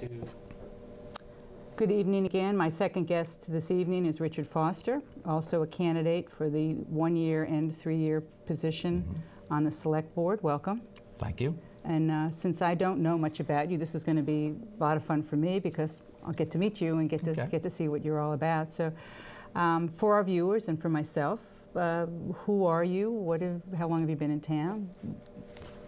to Good evening again. My second guest this evening is Richard Foster, also a candidate for the one-year and three-year position on the Select Board. Welcome. Thank you. And uh, since I don't know much about you, this is going to be a lot of fun for me because I'll get to meet you and get to Okay. get to see what you're all about. So, um, for our viewers and for myself, uh, who are you? What have, how long have you been in town?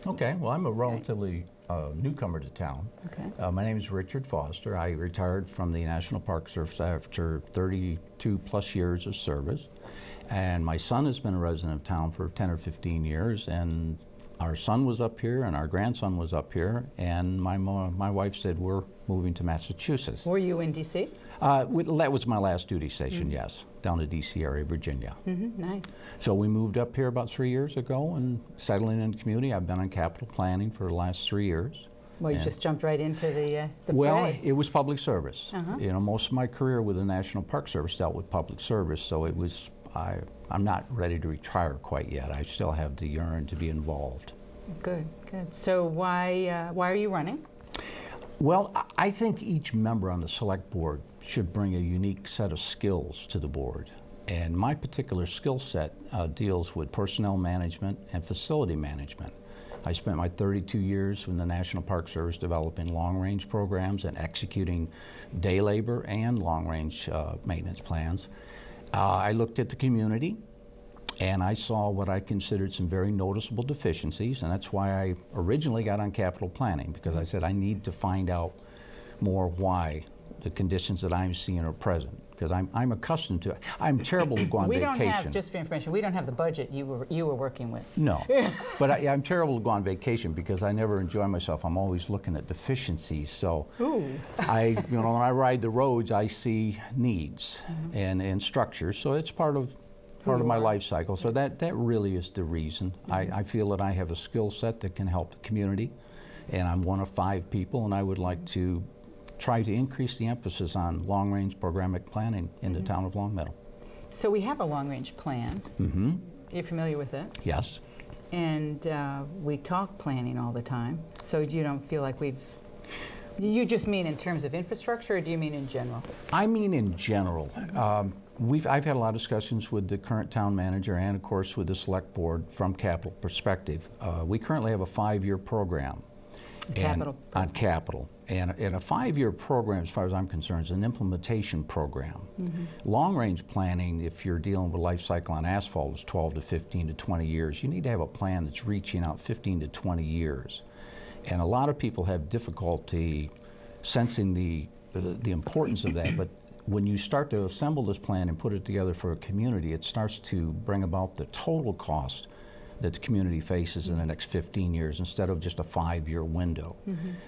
Okay, well, I'm a relatively uh, newcomer to town. Okay. Uh, my name is Richard Foster. I retired from the National Park Service after 32 plus years of service. And my son has been a resident of town for 10 or 15 years. And our son was up here and our grandson was up here. And my, mo- my wife said, We're moving to Massachusetts. Were you in D.C.? Uh, that was my last duty station, yes, down to D.C. area, Virginia. Mm-hmm. Nice. So we moved up here about three years ago and settling in the community. I've been on capital planning for the last three years. Well, you And- just jumped right into the uh, the Well, fray. it was public service. Uh-huh. You know, most of my career with the National Park Service dealt with public service, so it was. I, I'm not ready to retire quite yet. I still have the yearn to be involved. Good, good. So why uh, why are you running? Well, I think each member on the select board should bring a unique set of skills to the board. And my particular skill set uh, deals with personnel management and facility management. I spent my 32 years in the National Park Service developing long-range programs and executing day labor and long-range uh, maintenance plans. Uh, I looked at the community and I saw what I considered some very noticeable deficiencies, and that's why I originally got on capital planning because I said I need to find out more why the conditions that I'm seeing are present because I'm, I'm accustomed to it. I'm terrible to go on we vacation. don't have, just for information, we don't have the budget you were you were working with. No, but I, I'm terrible to go on vacation because I never enjoy myself. I'm always looking at deficiencies. So Ooh. I, you know, when I ride the roads, I see needs mm-hmm. and, and structures. So it's part of part of my life cycle. So that that really is the reason. I, mm-hmm. I feel that I have a skill set that can help the community, and I'm one of five people, and I would like to try to increase the emphasis on long-range programmatic planning in the town of Longmeadow. So we have a long range plan. Mm-hmm. You're familiar with it, Yes. and uh, we talk planning all the time. So you don't feel like we've. You just mean in terms of infrastructure, or do you mean in general? I mean, in general, um, we've, I've had a lot of discussions with the current town manager and, of course, with the select board from capital perspective. Uh, we currently have a five-year program. Capital On capital. And, and a five-year program, as far as I'm concerned, is an implementation program. Mm-hmm. Long-range planning, if you're dealing with life cycle on asphalt, is 12 to 15 to 20 years. You need to have a plan that's reaching out 15 to 20 years. And a lot of people have difficulty sensing the, the, the importance of that. But when you start to assemble this plan and put it together for a community, it starts to bring about the total cost that the community faces in the next 15 years instead of just a five-year window.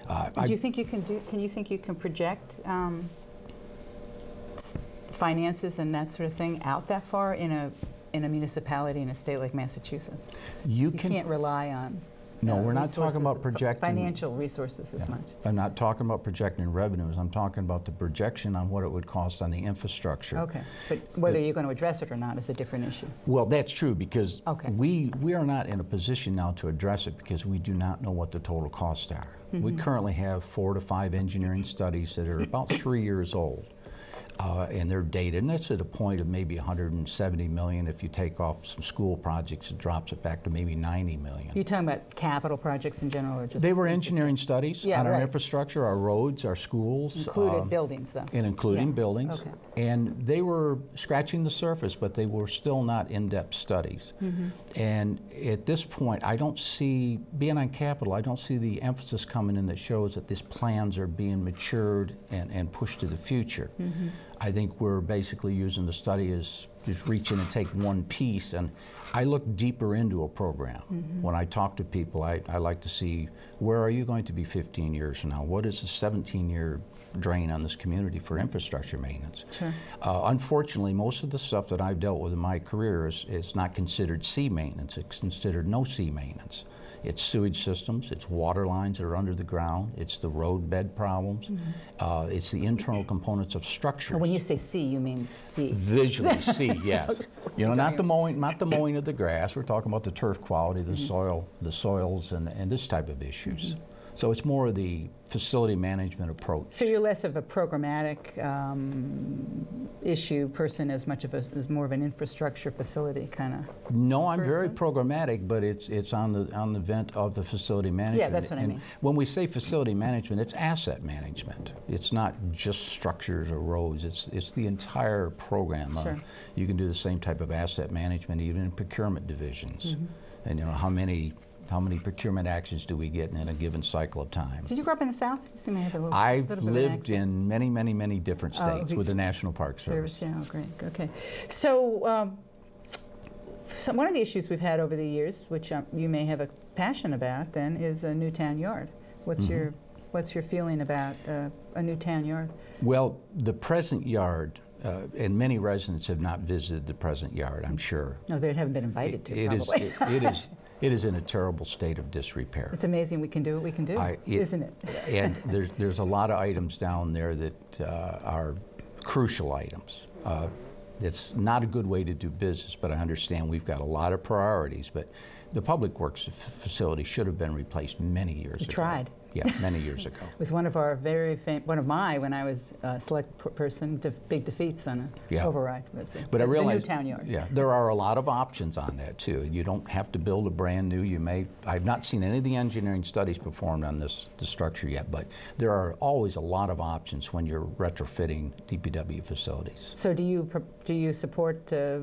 Uh, I- do you think you can do? Can you think you can project um, finances and that sort of thing out that far in a in a municipality in a state like Massachusetts? you You can can't rely on. No, we're not talking about projecting- financial resources as much. I'm not talking about projecting revenues. I'm talking about the projection on what it would cost on the infrastructure. Okay, but whether you're going to address it or not is a different issue. Well, that's true because Okay. we, we are not in a position now to address it because we do not know what the total costs are. We mm-hmm. currently have four to five engineering studies that are about three years old. Uh, and they're dated, and that's at a point of maybe 170 million. If you take off some school projects, it drops it back to maybe 90 million. You're talking about capital projects in general, or just They were engineering studies Yeah, on our infrastructure, our roads, our schools. included um, buildings, though. and including Yeah, buildings. okay. And they were scratching the surface, but they were still not in-depth studies. Mm-hmm. And at this point, I don't see, being on capital, I don't see the emphasis coming in that shows that these plans are being matured and, and pushed to the future. Mm-hmm. I think we're basically using the study as just reach in and take one piece. And I look deeper into a program. Mm-hmm. When I talk to people, I, I like to see where are you going to be 15 years from now? What is the 17 year drain on this community for infrastructure maintenance? Sure. Uh, unfortunately, most of the stuff that I've dealt with in my career is, is not considered see maintenance. It's considered no see maintenance. It's sewage systems, it's water lines that are under the ground, it's the road bed problems, uh, it's the internal components of structures. When you say C, you mean C. Visually see, yes. You know, not the mowing, not the mowing of the grass. We're talking about the turf quality, the soil, the soils, and, and this type of issues. So it's more of the facility management approach. So you're less of a programmatic um, issue person as much of a, as more of an infrastructure facility kind of. No, I'm very programmatic, but it's it's on the on the vent of the facility management. Yeah, that's what I mean. When we say facility management, it's asset management. It's not just structures or roads. It's it's the entire program. Sure. you can do the same type of asset management even in procurement divisions. Mm-hmm. And you know how many how many procurement actions do we get in a given cycle of time? Did you grow up in the South? You seem to have a little, I've little bit of an lived in many, many, many different Oh, states you've- with the National Park Service. Service, yeah, oh, great, okay. So, um, some, one of the issues we've had over the years, which um, you may have a passion about, then, is a new town yard. What's Mm-hmm. your What's your feeling about uh, a new town yard? Well, the present yard, uh, and many residents have not visited the present yard, I'm sure. No, they haven't been invited to, It is, probably. it- it is, it is in a terrible state of disrepair. it's amazing we can do what we can do, isn't it? And there's, there's a lot of items down there that uh, are crucial items. Uh, It's not a good way to do business, but I understand we've got a lot of priorities. But the Public Works f- facility should have been replaced many years We ago. tried. Yeah, many years ago. It was one of our very fam- one of my when I was a select per- person def- big defeats on a Yeah. override was the, But the, I realize, the yard. yeah, there are a lot of options on that too. You don't have to build a brand new. You may. I've not seen any of the engineering studies performed on this the structure yet, but there are always a lot of options when you're retrofitting DPW facilities. So do you do you support uh,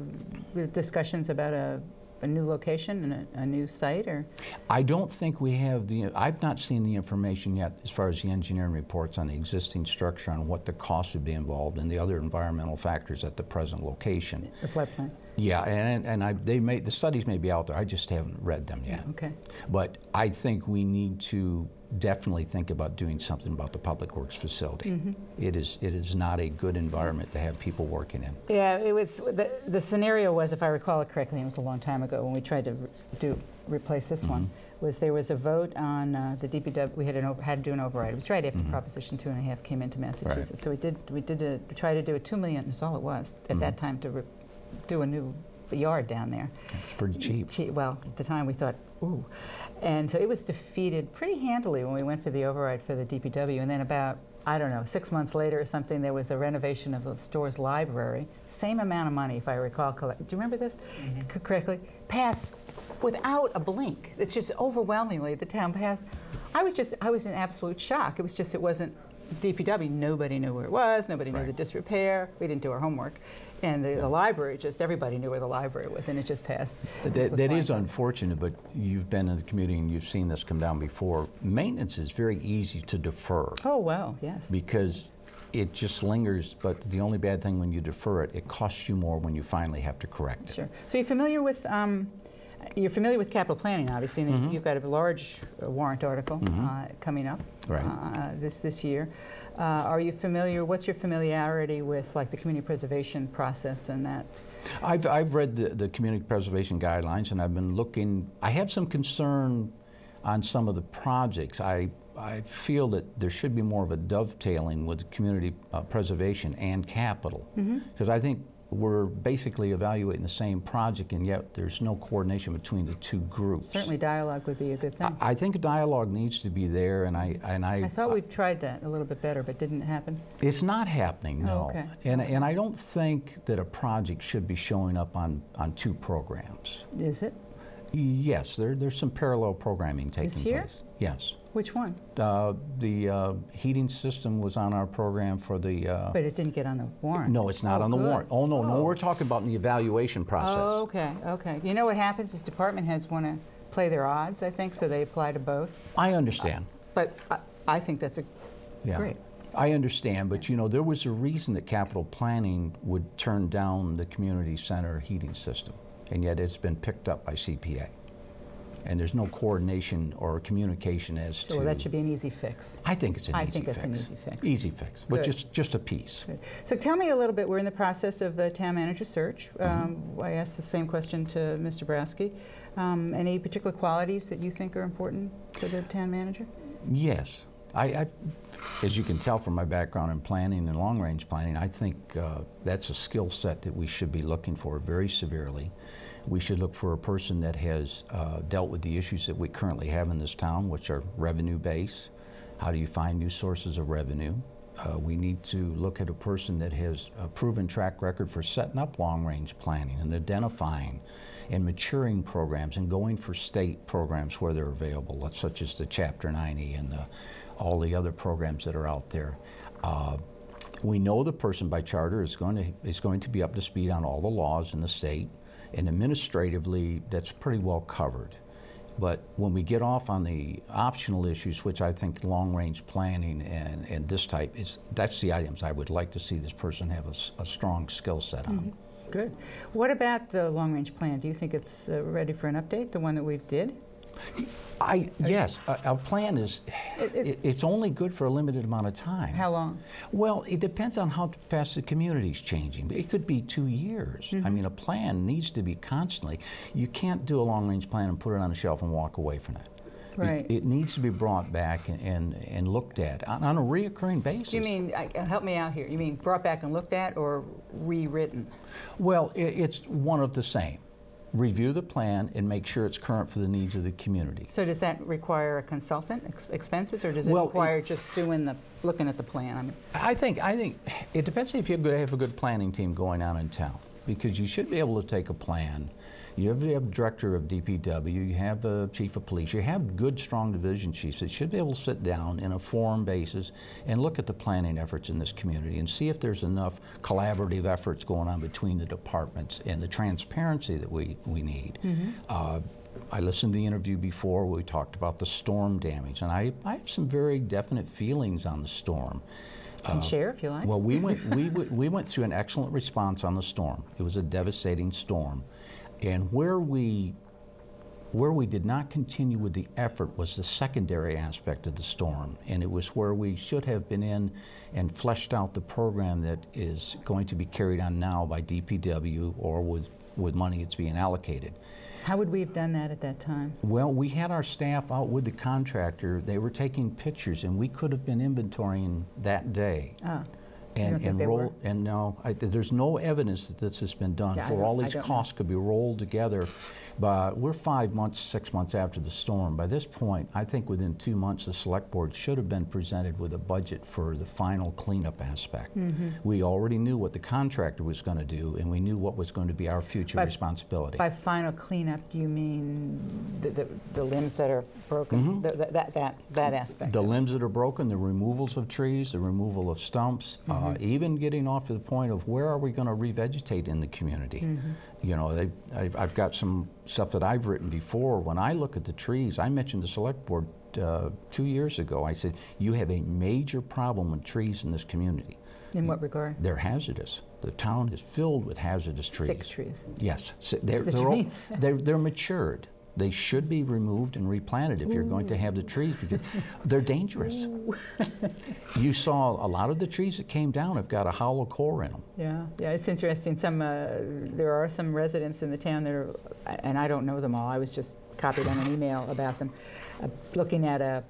discussions about a, a new location and a, a new site or I don't think we have the. I've not seen the information yet as far as the engineering reports on the existing structure on what the cost would be involved and the other environmental factors at the present location. the floodplain? Yeah, and and I, they may the studies may be out there. I just haven't read them yet. Okay. But I think we need to definitely think about doing something about the Public Works facility. Mm-hmm. It is it is not a good environment to have people working in. Yeah, it was the, the scenario was, if I recall it correctly, it was a long time ago when we tried to do replace this one. Mm-hmm. Was there was a vote on uh, the DPW? We had an over, had to do an override. It was right after Proposition Two and a Half came into Massachusetts. So we did we did a, try to do a two million. That's all it was at that Mm-hmm. time to re- do a new yard down there. It's pretty cheap. Che- Well, at the time we thought, ooh. And so it was defeated pretty handily when we went for the override for the DPW. And then about, I don't know, six months later or something, there was a renovation of the Storrs library. Same amount of money, if I recall correctly. Do you remember this mm-hmm. C- correctly? Passed without a blink. It's just overwhelmingly the town passed. I was just, I was in absolute shock. It was just, it wasn't DPW. Nobody knew where it was. Nobody knew Right. the disrepair. We didn't do our homework. And the, the library, just everybody knew where the library was, and it just passed. That, that is unfortunate, but you've been in the community and you've seen this come down before. Maintenance is very easy to defer Oh, well, yes. because it just lingers, but the only bad thing when you defer it, it costs you more when you finally have to correct it. Sure. So you're familiar with, um, you're familiar with capital planning, obviously, and Mm-hmm. you've got a large uh, warrant article uh, coming up Right. uh, this, this year. Uh, Are you familiar, what's your familiarity with, like, the community preservation process and that? I've, I've read the, the community preservation guidelines and I've been looking, I have some concern on some of the projects. I, I feel that there should be more of a dovetailing with community uh, preservation and capital. Because I think we're basically evaluating the same project and yet there's no coordination between the two groups. Certainly dialogue would be a good thing. I think dialogue needs to be there and I, and I, I thought we tried that a little bit better, but didn't happen. It's not happening, no. Oh, okay. And, and I don't think that a project should be showing up on, on two programs. Is it? Yes, there, there's some parallel programming taking This year? place. Yes. Which one? Uh, the uh, heating system was on our program for the. Uh, But it didn't get on the warrant. no, it's not Oh, on the good. warrant. Oh no, Oh. no, we're talking about the evaluation process. Oh, okay, okay. You know what happens is department heads want to play their odds, I think, so they apply to both. I understand. But I, I think that's a Yeah. great. I understand, but you know, there was a reason that capital planning would turn down the community center heating system, and yet it's been picked up by CPA. And there's no coordination or communication as to. Well, that should be an easy fix. I think it's an easy fix. I easy think fix. that's an easy fix. Easy fix, but just just a piece. Good. So tell me a little bit, we're in the process of the town manager search. Mm-hmm. Um, I asked the same question to Mr. Brasky. Um, Any particular qualities that you think are important for the town manager? Yes. I, I, as you can tell from my background in planning and long-range planning, I think uh, that's a skill set that we should be looking for very severely. We should look for a person that has uh, dealt with the issues that we currently have in this town, which are revenue base. How do you find new sources of revenue? Uh, we need to look at a person that has a proven track record for setting up long-range planning and identifying and maturing programs and going for state programs where they're available, such as the Chapter 90 and the, all the other programs that are out there. Uh, we know the person by charter is going to is going to be up to speed on all the laws in the state, and administratively, that's pretty well covered. But when we get off on the optional issues, which I think long-range planning and, and this type is, that's the items I would like to see this person have a strong skill set on. Good. What about the long-range plan? Do you think it's uh, ready for an update, the one that we've did? I yes, a, a plan is It- it- it, it's only good for a limited amount of time. How long? Well, it depends on how fast the community's changing. It could be two years. Mm-hmm. I mean, a plan needs to be constantly. You can't do a long-range plan and put it on a shelf and walk away from it. It- Right. It, needs to be brought back and, and, and looked at on, on a reoccurring basis. You mean, uh, help me out here, you mean brought back and looked at or rewritten? Well, it's one of the same. Review the plan and make sure it's current for the needs of the community. So does that require a consultant ex- expenses, or does it Well, it- require just doing the, looking at the plan? I mean, I think I think it depends if you have, good, have a good planning team going out in town because you should be able to take a plan. You have, you have a director of DPW, you have a chief of police, you have good, strong division chiefs that should be able to sit down in a forum basis and look at the planning efforts in this community and see if there's enough collaborative efforts going on between the departments and the transparency that we, we need. Uh, I listened to the interview before. We talked about the storm damage, and I, I have some very definite feelings on the storm. can share if you like. Uh, Well, we went, we, we went through an excellent response on the storm. It was a devastating storm. And where we, where we did not continue with the effort was the secondary aspect of the storm. And it was where we should have been in and fleshed out the program that is going to be carried on now by DPW or with, with money that's being allocated. How would we have done that at that time? Well, we had our staff out with the contractor. They were taking pictures, and we could have been inventorying that day. Ah, And, and roll, and no, I, there's no evidence that this has been done. Yeah, all these don't know. costs could be rolled together. But we're five months, six months after the storm. By this point, I think within two months, the select board should have been presented with a budget for the final cleanup aspect. Mm-hmm. We already knew what the contractor was going to do, and we knew what was going to be our future By- responsibility. By final cleanup, do you mean the, the, the limbs that are broken? The- the- That, that, that aspect? The limbs that are broken, the removals of trees, the removal of stumps, uh, Mm-hmm. even getting off to the point of where are we going to revegetate in the community? Mm-hmm. You know, they, I've, I've got some stuff that I've written before. When I look at the trees, I mentioned the select board uh, two years ago. I said, you have a major problem with trees in this community. In what regard? They're hazardous. The town is filled with hazardous trees. Six trees. Yes, they're, they're, all, they're, they're matured. They should be removed and replanted if you're going to have the trees because they're dangerous. you saw a lot of the trees that came down have got a hollow core in them. Yeah, yeah, it's interesting. Some, uh, there are some residents in the town that are, and I don't know them all, I was just copied on an email about them, uh, looking at a,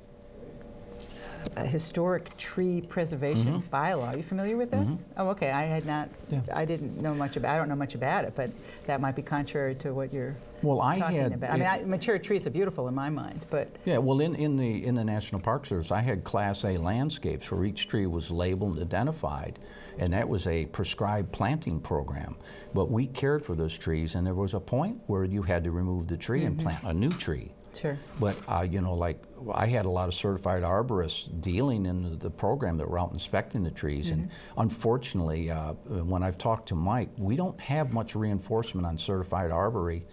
a historic tree preservation bylaw. Are you familiar with this? Oh, okay, I had not, Yeah. I didn't know much about, I don't know much about it, but that might be contrary to what you're Well, I talking had. about. I mean, I, mature trees are beautiful in my mind, but, Yeah, well, in, in the in the National Park Service, I had Class A landscapes where each tree was labeled and identified, and that was a prescribed planting program. But we cared for those trees, and there was a point where you had to remove the tree and plant a new tree. sure. But uh, you know, like I had a lot of certified arborists dealing in the, program that were out inspecting the trees, and Mm-hmm. unfortunately, uh, when I've talked to Mike, we don't have much reinforcement on certified arbory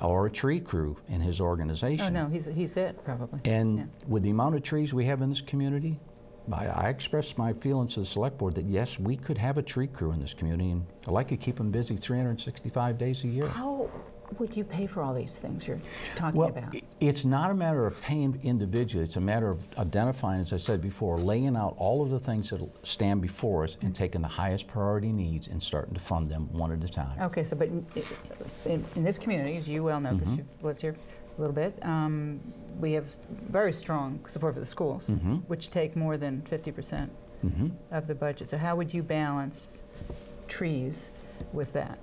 or a tree crew in his organization. Oh, no, he's, he's it, probably. And Yeah. with the amount of trees we have in this community, I, I expressed my feelings to the select board that yes, we could have a tree crew in this community, and I'd like to keep them busy 365 days a year. How would you pay for all these things you're talking Well, about? it's not a matter of paying individually. It's a matter of identifying, as I said before, laying out all of the things that stand before us and taking the highest priority needs and starting to fund them one at a time. Okay, so but in, in, in this community, as you well know, because you've lived here a little bit. Um, we have very strong support for the schools, hmm which take more than 50% hmm of the budget. So how would you balance trees with that?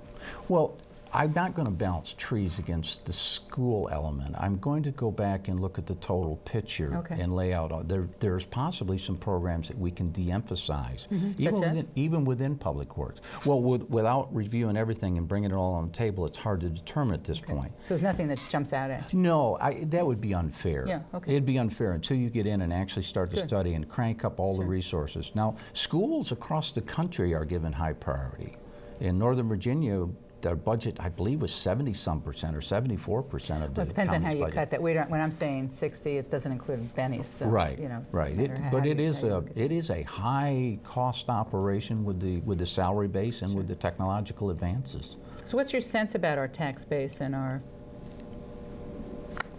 Well, I'm not going to balance trees against the school element. I'm going to go back and look at the total picture Okay. and lay out. There, there's possibly some programs that we can de-emphasize, even Mm-hmm. Such as? within, even within public works. Well, with, without reviewing everything and bringing it all on the table, it's hard to determine at this Okay. point. So there's nothing that jumps out at you. No, I, that would be unfair. Yeah, okay. It'd be unfair until you get in and actually start to study and crank up all the resources. Now, schools across the country are given high priority. In Northern Virginia, their budget, I believe, was 70 some percent or 74 percent of the Well, it depends on how you budget. cut that. We don't, when I'm saying 60, it doesn't include bennies. So, Right, You know, right. It- but it is a it is a high cost operation with the with the salary base and with the technological advances. So what's your sense about our tax base and our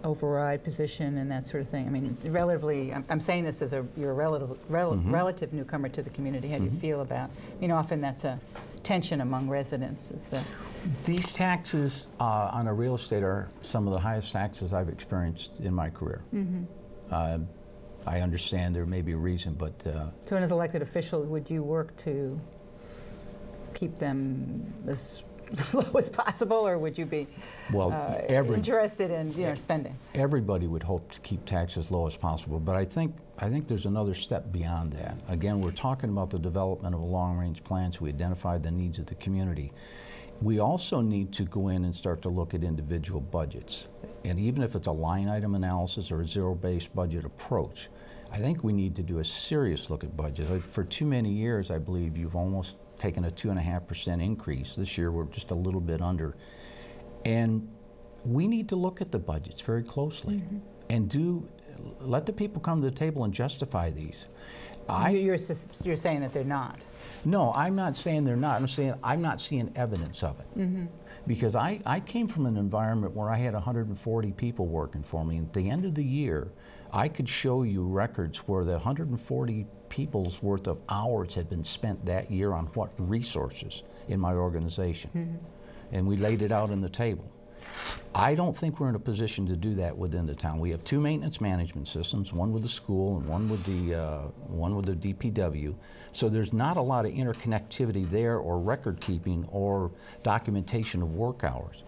override position and that sort of thing? I mean, relatively, I'm, I'm saying this as a, you're a relative, rel, Mm-hmm. relative newcomer to the community. How do you feel about, you know, often that's a tension among residents is the, These taxes uh, on a real estate are some of the highest taxes I've experienced in my career. Mm-hmm. Uh, I understand there may be a reason, but uh, so as elected official, would you work to keep them as low as possible or would you be well, uh, every, interested in, you know, spending? everybody would hope to keep taxes as low as possible. But I think I think there's another step beyond that. Again, we're talking about the development of a long-range plan, so we identified the needs of the community. We also need to go in and start to look at individual budgets. And even if it's a line item analysis or a zero-based budget approach, I think we need to do a serious look at budgets. For too many years, I believe you've almost taken a 2.5% increase. This year, we're just a little bit under. And we need to look at the budgets very closely mm-hmm. and do let the people come to the table and justify these. I You- you're, you're saying that they're not. no, I'm not saying they're not. I'm saying I'm not seeing evidence of it. Mm-hmm. Because I, I came from an environment where I had 140 people working for me. At the end of the year, I could show you records where the 140 people's worth of hours had been spent that year on what resources in my organization. And we laid it out on the table. I don't think we're in a position to do that within the town. We have two maintenance management systems, one with the school and one with the uh, one with the DPW. So there's not a lot of interconnectivity there, or record keeping, or documentation of work hours.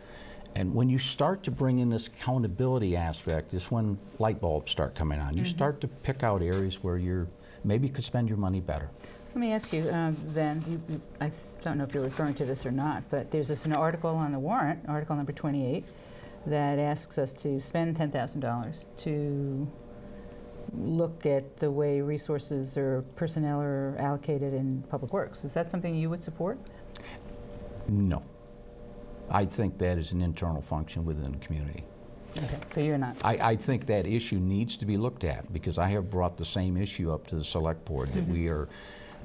And when you start to bring in this accountability aspect, is when light bulbs start coming on. You start to pick out areas where you're maybe could spend your money better. Let me ask you um, then, you, you- I don't know if you're referring to this or not, but there's this an article on the warrant, article number 28, that asks us to spend $10,000 to look at the way resources or personnel are allocated in public works. Is that something you would support? No. I think that is an internal function within the community. Okay, so you're not. I, I think that issue needs to be looked at because I have brought the same issue up to the select board that we are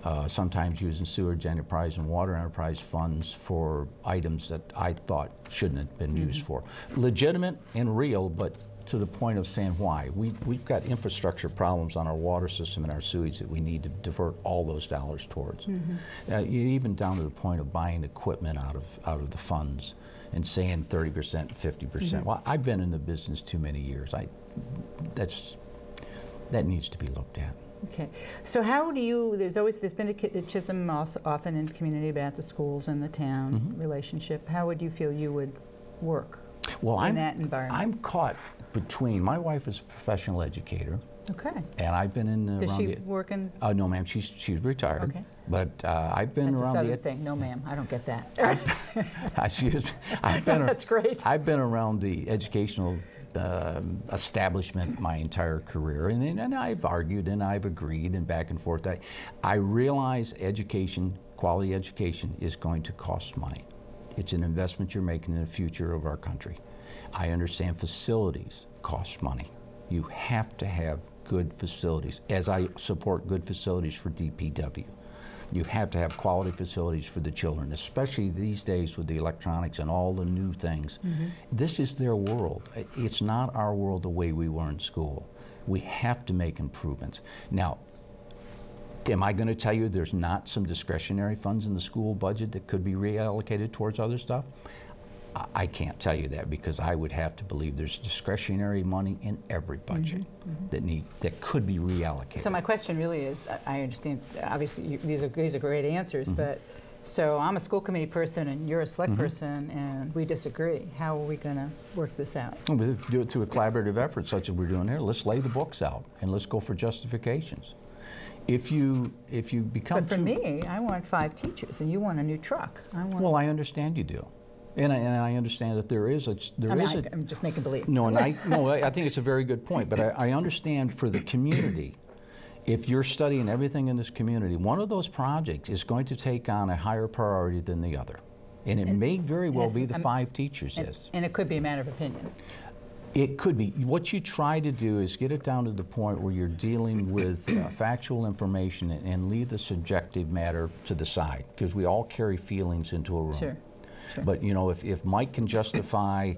uh, sometimes using sewage enterprise and water enterprise funds for items that I thought shouldn't have been used for. Legitimate and real, but to the point of saying why. We, we've got infrastructure problems on our water system and our sewage that we need to divert all those dollars towards. Mm-hmm. Uh, even down to the point of buying equipment out of, out of the funds and saying 30%, 50%. percent mm-hmm. Well, I've been in the business too many years. I, that's, that needs to be looked at. Okay, so how do you, there's always, there's been a ki- schism also often in the community about the schools and the town mm-hmm. relationship. How would you feel you would work Well, in I'm, that environment? I'm caught between, my wife is a professional educator, Okay. and I've been in the, Does she the, work in, uh, no ma'am, she's, she's retired. Okay. But uh, I've been that's a around southern the, thing, no ma'am, I don't get that. Excuse me. I've been, That's great. I've been around the educational um establishment my entire career, and, and I've argued and I've agreed and back and forth. I, I realize education, quality education, is going to cost money. It's an investment you're making in the future of our country. I understand facilities cost money. You have to have good facilities, as I support good facilities for DPW. You have to have quality facilities for the children, especially these days with the electronics and all the new things. Mm-hmm. This is their world. It's not our world the way we were in school. We have to make improvements. Now, am I going to tell you there's not some discretionary funds in the school budget that could be reallocated towards other stuff? I- can't tell you that because I would have to believe there's discretionary money in every mm-hmm. budget mm-hmm. that need that could be reallocated. So my question really is, I- understand, obviously, you- these are, these are great answers, Mm-hmm. but, so I'm a school committee person and you're a select mm-hmm. person and we disagree. How are we going to work this out? We do it through a collaborative effort such as we're doing here. Let's lay the books out and let's go for justifications. If you if you become But for me, I want five teachers and you want a new truck. I want, well, I understand you do, and I, and I understand that there is a there I mean, is I- a I'm just making believe. No, and I no, I think it's a very good point. But I, I understand for the community, if you're studying everything in this community, one of those projects is going to take on a higher priority than the other, and it may very well be the I'm- five teachers. And, yes, and it could be a matter of opinion. it could be. What you try to do is get it down to the point where you're dealing with uh, factual information and, and leave the subjective matter to the side, because we all carry feelings into a room. Sure, sure. But you know, if, if Mike can justify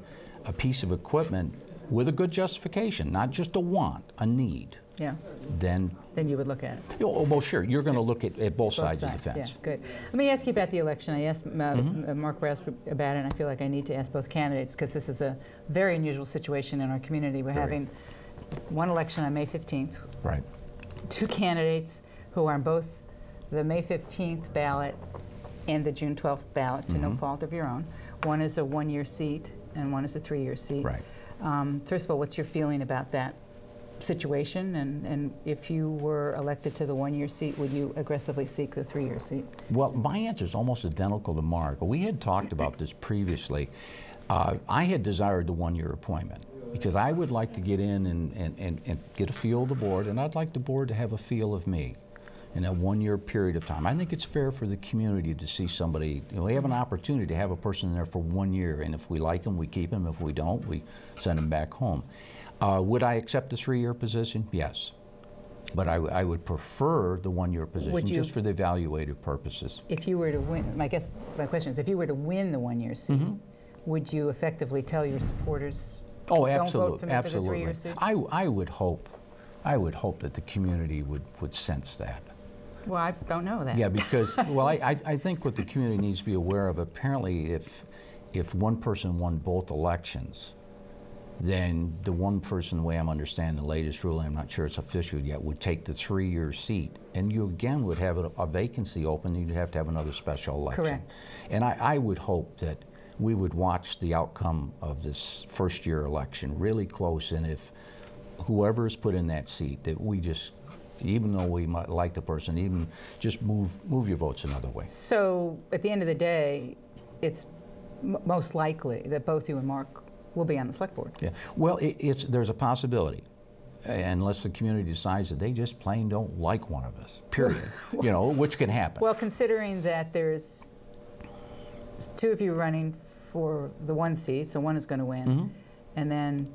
a piece of equipment with a good justification, not just a want, a need, Yeah, then, then you would look at it. oh, well, sure, you're going to look at, at both, Both sides, of the fence. Yeah, good. Let me ask you about the election. I asked uh, Mm-hmm. uh, Mark Rasp about it, and I feel like I need to ask both candidates because this is a very unusual situation in our community. We're Very. having one election on May 15th, Right. two candidates who are on both the May 15th ballot and the June 12th ballot to Mm-hmm. no fault of your own. One is a one-year seat and one is a three-year seat. Right. Um, first of all, what's your feeling about that situation? And, and if you were elected to the one-year seat, would you aggressively seek the three-year seat? Well, my answer is almost identical to Mark. We had talked about this previously. Uh, I had desired the one-year appointment because I would like to get in and, and, and, and get a feel of the board, and I'd like the board to have a feel of me in a one-year period of time. I think it's fair for the community to see somebody. You know, we have an opportunity to have a person there for one year, and if we like them, we keep them. If we don't, we send them back home. Uh, would I accept the three-year position? Yes. But I, w- I would prefer the one-year position you- just for the evaluative purposes. If you were to win, my guess, my question is, if you were to win the one-year seat, would you effectively tell your supporters, Oh, absolutely, absolutely. I, I would hope, I would hope that the community would, would sense that. Well, I don't know that. Yeah, because, well, I, I, I think what the community needs to be aware of, apparently if, if one person won both elections, then the one person, the way I'm understanding the latest ruling, I'm not sure it's official yet, would take the three-year seat. And you again would have a, a vacancy open, and you'd have to have another special election. Correct. And I, I would hope that we would watch the outcome of this first-year election really close, and if whoever is put in that seat, that we just, even though we might like the person, even just move, move your votes another way. So at the end of the day, it's m- most likely that both you and Mark will be on the select board. Yeah. Well, it, it's, there's a possibility, unless the community decides that they just plain don't like one of us, period. you know, which can happen. Well, considering that there's two of you running for the one seat, so one is going to win, Mm-hmm. and then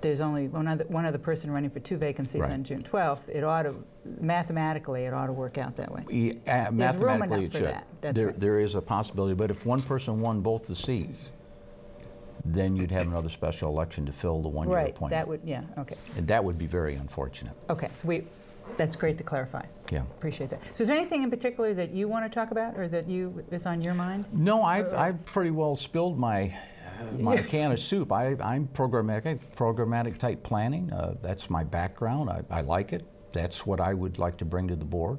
there's only one other, one other person running for two vacancies Right. on June 12th, it ought to, mathematically, it ought to work out that way. Yeah, uh, There's room enough it for should. that. That's there, right. there is a possibility, but if one person won both the seats, then you'd have another special election to fill the one-year Right, appointment. that would, yeah, okay. and that would be very unfortunate. Okay, so we, that's great to clarify. Yeah. Appreciate that. So is there anything in particular that you want to talk about or that you, is on your mind? No, I've, I've pretty well spilled my my can of soup. I, I'm programmatic, programmatic type planning. Uh, that's my background. I, I like it. That's what I would like to bring to the board.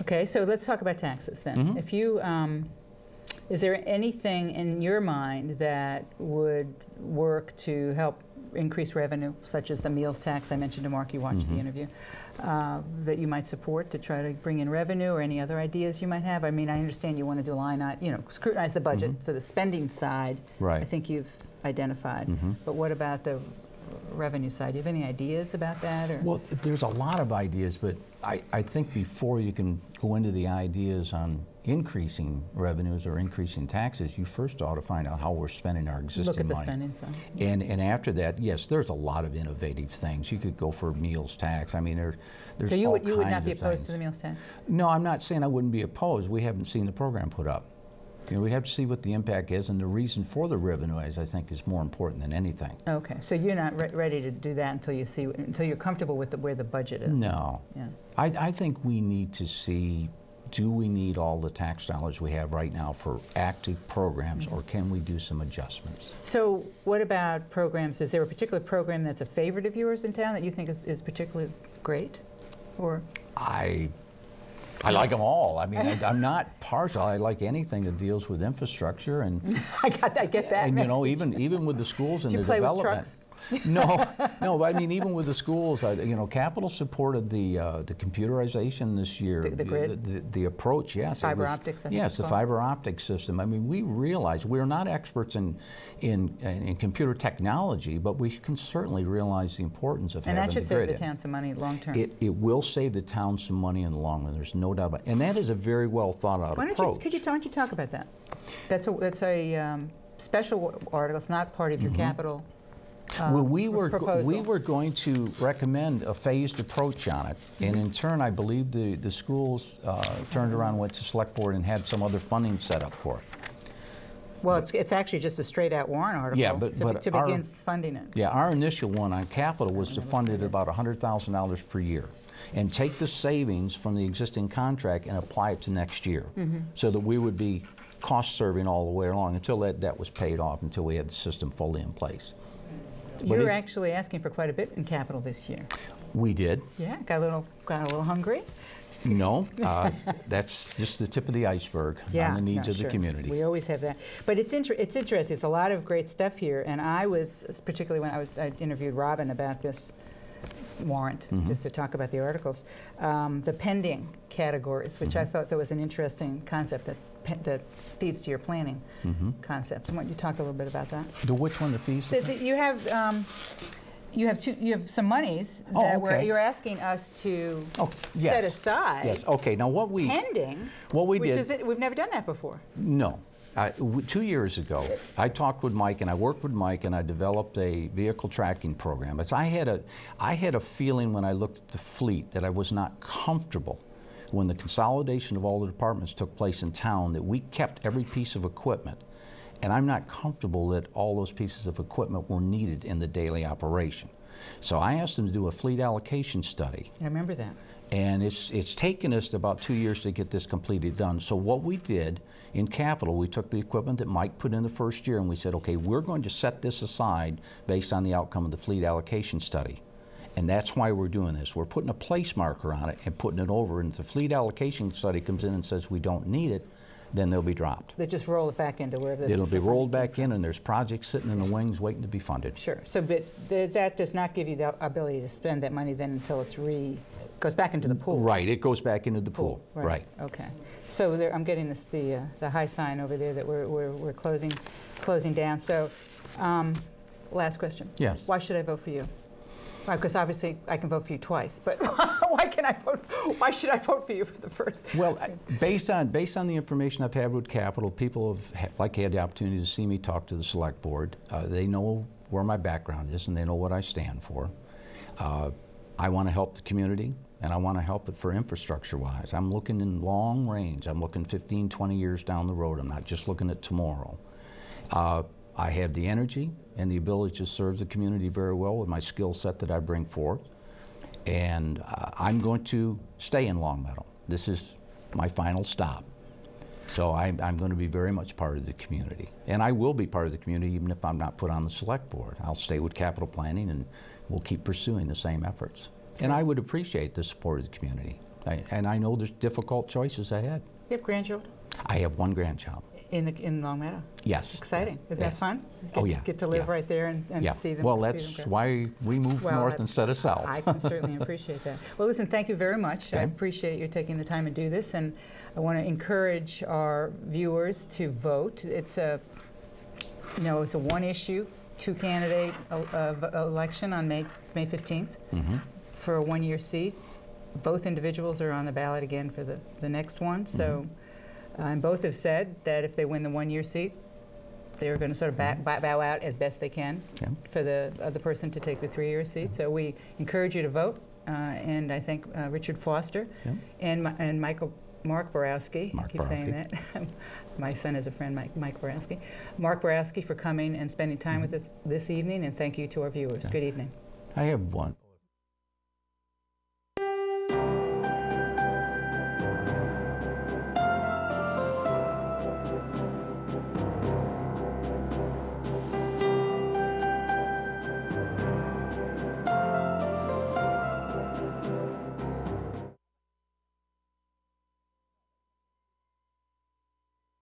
Okay, so let's talk about taxes then. Mm-hmm. If you, um, is there anything in your mind that would work to help increase revenue, such as the meals tax I mentioned to Mark, you watched Mm-hmm. the interview, uh, that you might support to try to bring in revenue or any other ideas you might have? I mean, I understand you want to do a line, you know, scrutinize the budget, so the spending side, Mm-hmm. Right. Mm-hmm. I think you've identified. But what about the revenue side? Do you have any ideas about that? Or? Well, there's a lot of ideas, but I, I think before you can go into the ideas on increasing revenues or increasing taxes, you first ought to find out how we're spending our existing Look at the money. spending side. And, and after that, yes, there's a lot of innovative things. You could go for meals tax. I mean, there, there's So you would, you would not be opposed to the meals tax? No, I'm not saying I wouldn't be opposed. We haven't seen the program put up. You know, we have to see what the impact is, and the reason for the revenue is, I think, is more important than anything. Okay, so you're not re- ready to do that until you see, until you're comfortable with the, where the budget is? No. Yeah. I, I think we need to see do we need all the tax dollars we have right now for active programs, or can we do some adjustments? So what about programs? Is there a particular program that's a favorite of yours in town that you think is, is particularly great? Or, I, I like them all. I mean, I, I'm not partial. I like anything that deals with infrastructure and, I got, I get that and you know, even even with the schools and Do you the play with development. trucks? No, no. But I mean, even with the schools, I, you know, Capital supported the uh, the computerization this year. The- the grid? the, the approach. Yes, Fiber was- optics, I yes, the called. fiber optic system. I mean, we realize we're not experts in in, in computer technology, but we can certainly realize the importance of And having that And that should the save the town some money long term. It, it will save the town some money in the long run. There's no doubt about it. And that is a very well thought out Why don't approach. you, could you, why don't you talk about that? That's a, that's a um, special article, it's not part of your capital. Uh, well, we were proposal. we were going to recommend a phased approach on it, and in turn, I believe the the schools uh, turned around, went to select board, and had some other funding set up for it. Well, it's, it's actually just a straight out warrant article. Yeah, but- to, but to our- begin funding it. Yeah, our initial one on capital was to fund it at about $100,000 per year and take the savings from the existing contract and apply it to next year Mm-hmm. so that we would be cost serving all the way along until that debt was paid off, until we had the system fully in place. You're actually asking for quite a bit in capital this year. We did. Yeah, got a little, got a little hungry. No, uh, that's just the tip of the iceberg Yeah, on the needs no, of the sure. community. We always have that, but it's inter- it's interesting. It's a lot of great stuff here, and I was particularly when I was I interviewed Robin about this warrant, Mm-hmm. just to talk about the articles, um, the pending categories, which Mm-hmm. I thought that was an interesting concept that that feeds to your planning Mm-hmm. concepts. I want you talk a little bit about that. The which one, the fees? The- the- you have. Um, you have two. You have some monies Oh, that were, okay. you're asking us to Oh, yes. set aside Yes, okay, now what we, pending. what we which did. is it? We've never done that before. No. I- w- two years ago, I talked with Mike and I worked with Mike and I developed a vehicle tracking program. It's, I, had a, I had a feeling when I looked at the fleet that I was not comfortable when the consolidation of all the departments took place in town that we kept every piece of equipment. And I'm not comfortable that all those pieces of equipment were needed in the daily operation. So I asked them to do a fleet allocation study. I remember that. And it's, it's taken us about two years to get this completed done. So what we did in capital, we took the equipment that Mike put in the first year and we said, okay, we're going to set this aside based on the outcome of the fleet allocation study. And that's why we're doing this. We're putting a place marker on it and putting it over. And if the fleet allocation study comes in and says we don't need it, then they'll be dropped. They just roll it back into wherever. It'll be rolled back in and there's projects sitting in the wings waiting to be funded. Sure. So, but that does not give you the ability to spend that money then until it's re, goes back into the pool. Right, it goes back into the pool. Right. Okay. So there, I'm getting this, the, uh, the high sign over there that we're, we're, we're closing, closing down. So, um, last question. Yes. Why should I vote for you? Because obviously I can vote for you twice, but why can I vote, why should I vote for you for the first? Well, based on, based on the information I've had with Capital, people have ha- like had the opportunity to see me talk to the select board. Uh, they know where my background is and they know what I stand for. Uh, I want to help the community and I want to help it for infrastructure wise. I'm looking in long range. I'm looking 15, 20 years down the road. I'm not just looking at tomorrow. Uh, I have the energy and the ability to serve the community very well with my skill set that I bring forth. And uh, I'm going to stay in Longmeadow. This is my final stop. So I'm, I'm going to be very much part of the community. And I will be part of the community even if I'm not put on the select board. I'll stay with capital planning and we'll keep pursuing the same efforts. And I would appreciate the support of the community. I, and I know there's difficult choices ahead. You have grandchildren I have one grandchild. In, the, in Longmeadow? Yes. Exciting. yes, Is that yes. fun? Oh, Get to- Get to live yeah. right there and, and Yeah. see them. well, them that's grow. why we moved Well, north instead of south. I can certainly appreciate that. Well, listen, thank you very much. I appreciate you taking the time to do this, and I want to encourage our viewers to vote. It's a, you know, it's a one-issue, two-candidate uh, uh, election on May May 15th Mhm. for a one-year seat. Both individuals are on the ballot again for the, the next one. So, uh, and both have said that if they win the one-year seat, they're going to sort of back, bow bow out as best they can Yeah. for the other person to take the three-year seat. So we encourage you to vote, uh, and I thank uh, Richard Foster Yeah. and and Michael Mark Borowski. Mark I keep saying that. My son is a friend, Mike, Mike Borowski. Mark Borowski for coming and spending time with us this evening, and thank you to our viewers. Yeah. Good evening. I have one.